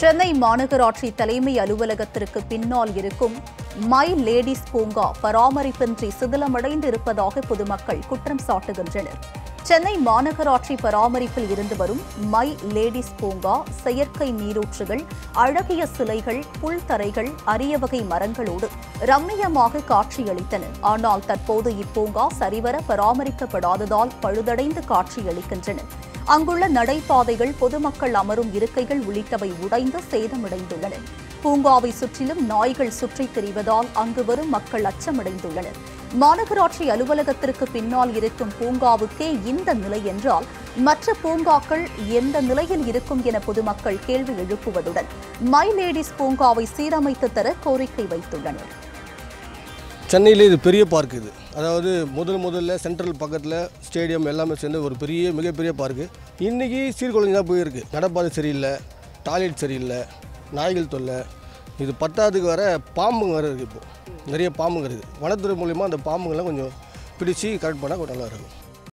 சென்னை மாநகராட்சி தலைமை அலுவலகத்திற்கு பின்னால் இருக்கும் மை லேடிஸ் பூங்கா பராமரிப்பின்றி சிதிலமடைந்து இருப்பதாக பொதுமக்கள் குற்றம் சாட்டுகின்றனர். சென்னை மாநகராட்சி பராமரிப்பில் இருந்து வரும் மை லேடிஸ் பூங்கா செயற்கை நீரூற்றுகள் அழகிய சிலைகள் புல்தரைகள் அரிய வகை மரங்களோடு ரம்மியமாக காட்சியளித்தன. ஆனால் தற்போது இப்பூங்கா சரிவர பராமரிக்கப்படாததால் பழுதடைந்து காட்சியளிக்கின்றன. அங்குள்ள நடைபாதைகள் பொதுமக்கள் அமரும் இருக்கைகள் உள்ளிட்டவை உடைந்து சேதமடைந்துள்ளன. பூங்காவை சுற்றிலும் நாய்கள் சுற்றித் திரிவதால் அங்கு வரும் மக்கள் அச்சமடைந்துள்ளனர். மாநகராட்சி அலுவலகத்திற்கு பின்னால் இருக்கும் பூங்காவுக்கே இந்த நிலை என்றால் மற்ற பூங்காக்கள் எந்த நிலையில் இருக்கும் என பொதுமக்கள் கேள்வி எழுப்புவதுடன் மை லேடிஸ் பூங்காவை சீரமைத்து தர கோரிக்கை வைத்துள்ளனர். சென்னையில் இது பெரிய பார்க் இது. அதாவது முதல் முதல்ல சென்ட்ரல் பக்கத்தில் ஸ்டேடியம் எல்லாமே சேர்ந்து ஒரு பெரிய மிகப்பெரிய பார்க்கு இன்றைக்கி சீர்குலைஞ்சு தான் போயிருக்கு. நடப்பாதை சரியில்லை டாய்லெட் சரியில்லை நாய்கள் தொல்லை. இது பத்தாவதுக்கு வர பாம்புங்க வர இருக்குது இப்போது நிறைய பாம்புங்க இருக்குது. வனத்துறை மூலிமா அந்த பாம்புங்கள்லாம் கொஞ்சம் பிடிச்சி கரெக்ட் பண்ணால் கொஞ்சம் நல்லா இருக்கும்